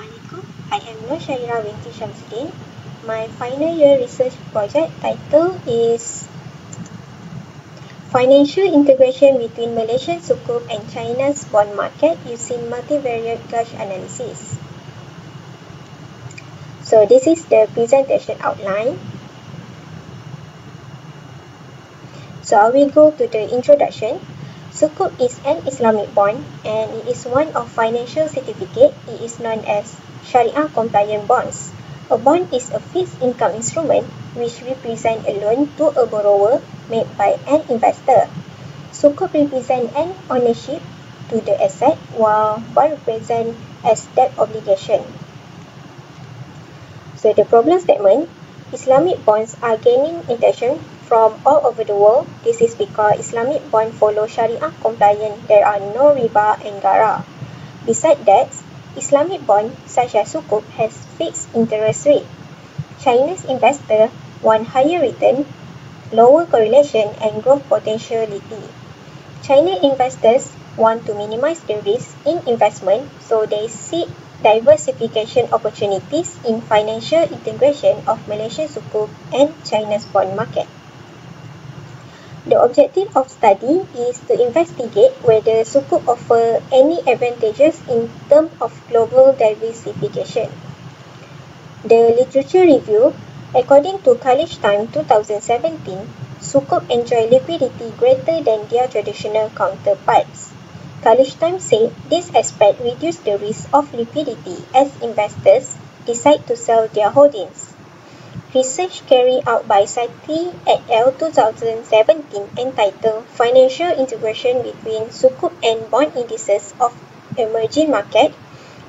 Assalamualaikum. I am Nur Syaira binti Shamsuddin. My final year research project title is Financial Integration between Malaysian Sukuk and China's Bond Market using Multivariate Gauge Analysis. So this is the presentation outline. So I will go to the introduction. Sukuk is an Islamic bond and it is one of financial certificate. It is known as Sharia compliant bonds. A bond is a fixed income instrument which represent a loan to a borrower made by an investor. Sukuk represent an ownership to the asset while bond represent as debt obligation. So the problem statement, Islamic bonds are gaining attention from all over the world. This is because Islamic bond follow Sharia compliant. There are no riba and gara. Besides that, Islamic bond such as Sukuk has fixed interest rate. Chinese investor want higher return, lower correlation and growth potentiality. China investors want to minimize the risk in investment so they seek diversification opportunities in financial integration of Malaysian Sukuk and China's bond market. The objective of study is to investigate whether Sukuk offer any advantages in terms of global diversification. The literature review, according to College Time 2017, Sukuk enjoy liquidity greater than their traditional counterparts. College Time said this aspect reduce the risk of liquidity as investors decide to sell their holdings. Research carried out by Satie et al. 2017 entitled Financial Integration Between Sukuk and Bond Indices of Emerging Market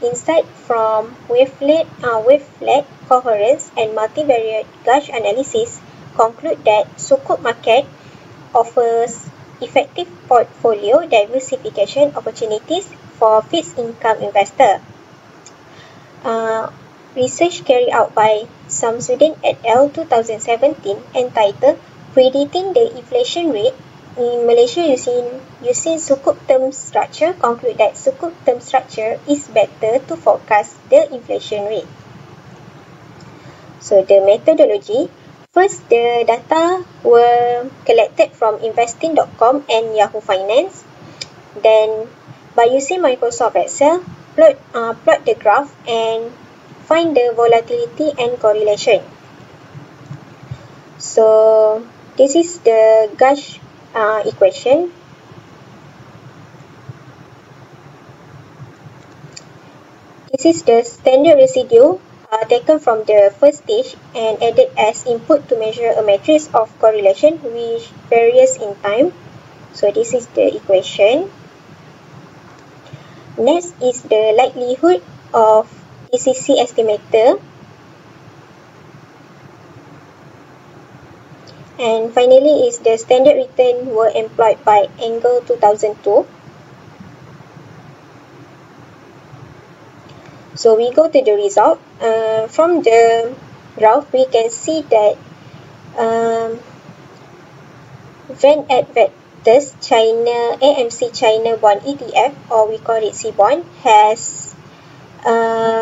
Insight from Wavelet, uh, wavelet Coherence and Multivariate Gauge Analysis conclude that Sukuk market offers effective portfolio diversification opportunities for fixed income investor. Uh, research carried out by Samsudin et al. 2017 entitled Predicting the Inflation Rate in Malaysia using, using Sukuk term structure conclude that Sukuk term structure is better to forecast the inflation rate. So the methodology, first the data were collected from investing.com and Yahoo Finance. Then by using Microsoft Excel, plot, uh, plot the graph and find the volatility and correlation. So this is the gauge uh, equation. This is the standard residue uh, taken from the first stage and added as input to measure a matrix of correlation which varies in time. So this is the equation. Next is the likelihood of ECC estimator. And finally is the standard return were employed by Angle 2002. So we go to the result. Uh, from the graph, we can see that um, Van Advertus China AMC China Bond ETF, or we call it C Bond, has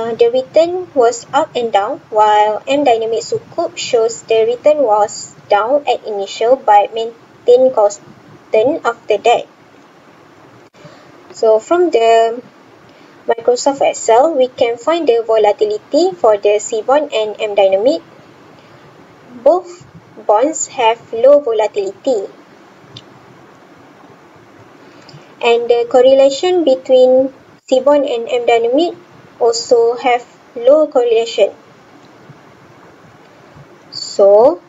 uh, the return was up and down while M Dynamic Sukuk shows the return was down at initial but maintained constant after that. So from the Microsoft Excel, we can find the volatility for the C-bond and M Dynamic. Both bonds have low volatility. And the correlation between C-bond and M Dynamic also have low correlation. So,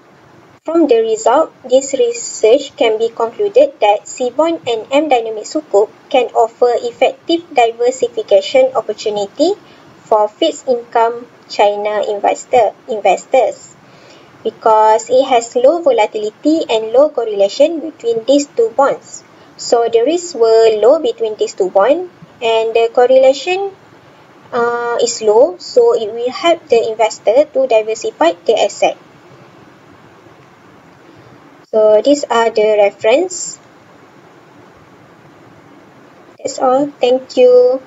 from the result, this research can be concluded that C-bond and M-dynamic sukuk can offer effective diversification opportunity for fixed income China investor investors because it has low volatility and low correlation between these two bonds. So the risks were low between these two bonds and the correlation uh, is low, so it will help the investor to diversify the asset. So these are the reference. That's all. Thank you.